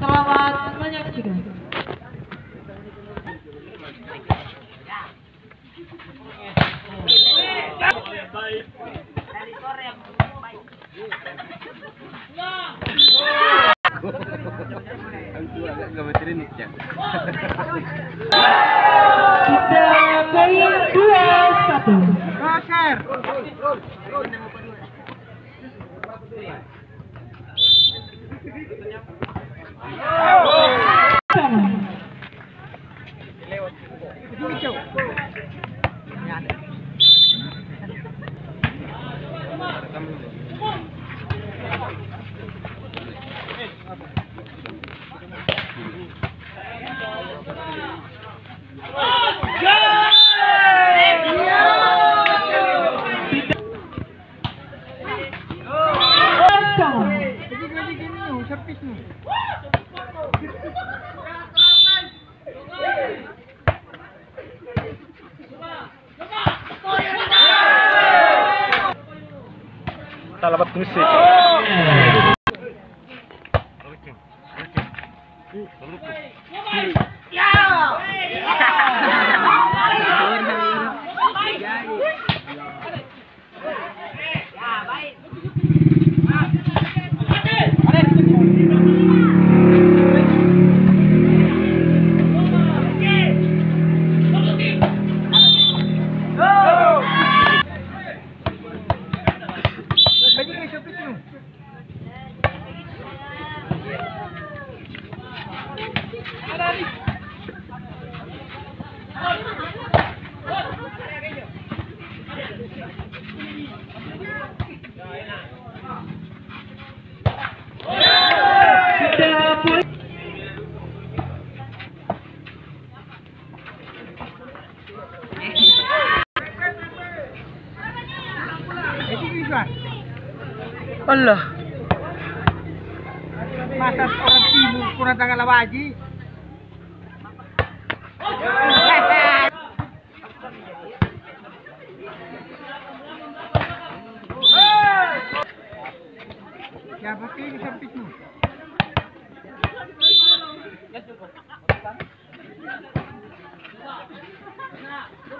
Selamat menyaksikan. Kita Capítulo. Muito feio. Allah. Masa orang timur kurang tanggal lawaji. Ya, pasti sempit nih. poin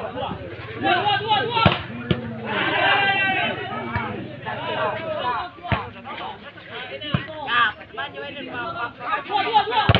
Come on, come on.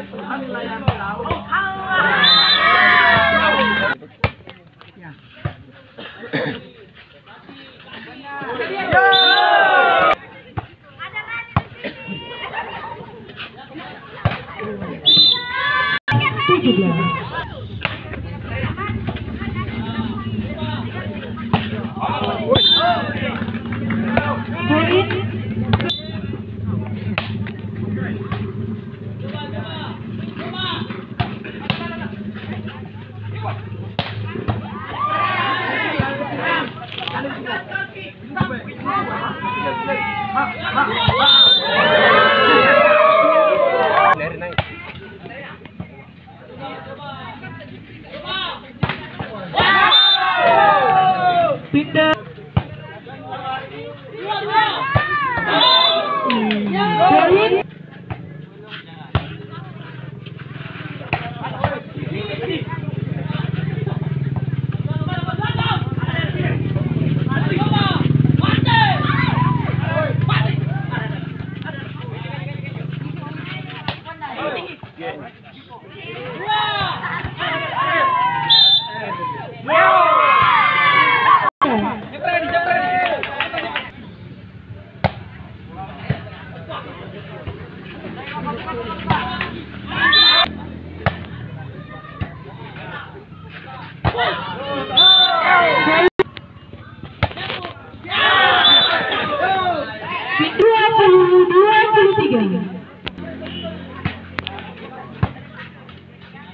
Oh!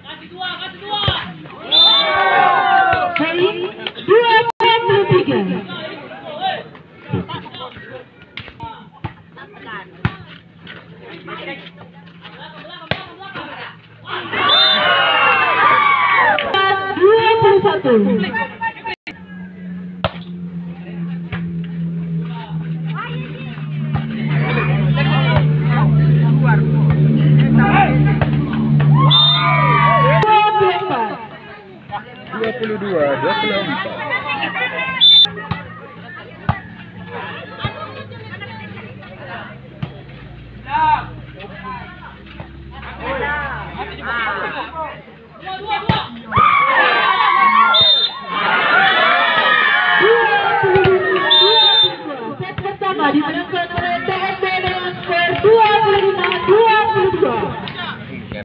Kasih dua, kasih dua. Baik.